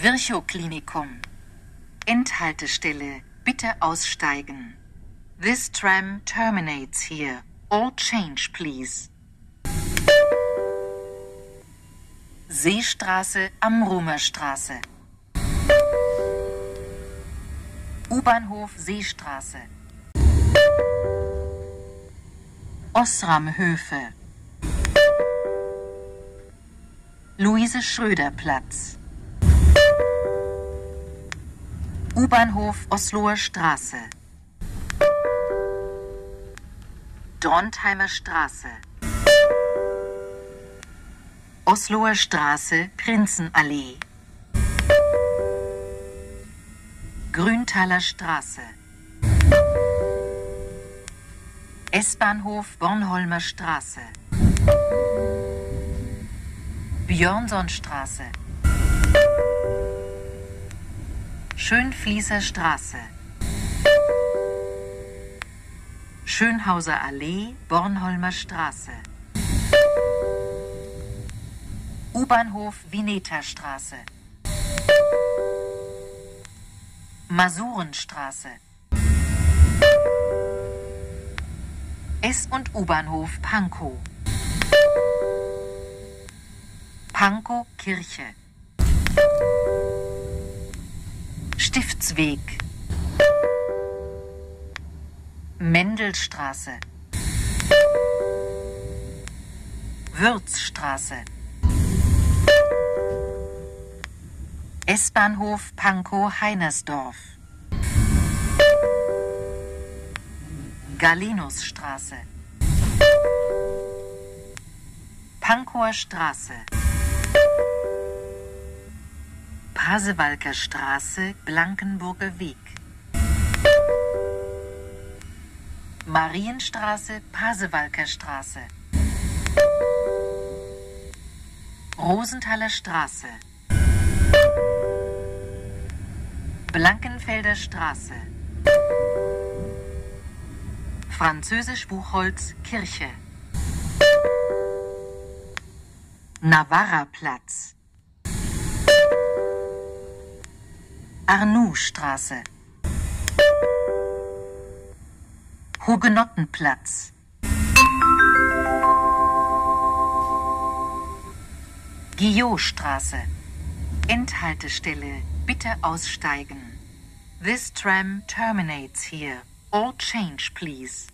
Virchow-Klinikum. Endhaltestelle. Bitte aussteigen. This tram terminates here. All change, please. Seestraße, Amrumer-Straße. U-Bahnhof Seestraße. Osram-Höfe. Luise-Schröder-Platz. U-Bahnhof Osloer Straße. Drontheimer Straße. Osloer Straße, Prinzenallee. Grüntaler Straße. S-Bahnhof Bornholmer Straße. Björnsonstraße. Schönfließer Straße. Schönhauser Allee, Bornholmer Straße. U-Bahnhof Vineta Straße. Masurenstraße. S- und U-Bahnhof Pankow. Pankow Kirche. Stiftsweg. Mendelstraße. Würzstraße. S-Bahnhof Pankow-Heinersdorf. Galenusstraße. Pankower Straße. Pasewalker Straße, Blankenburger Weg. Marienstraße, Pasewalker Straße. Rosenthaler Straße. Blankenfelder Straße. Französisch Buchholz, Kirche. Navarra Platz. Arnoux-Straße. Hugenottenplatz. Guillotstraße. Endhaltestelle. Bitte aussteigen. This tram terminates here. All change, please.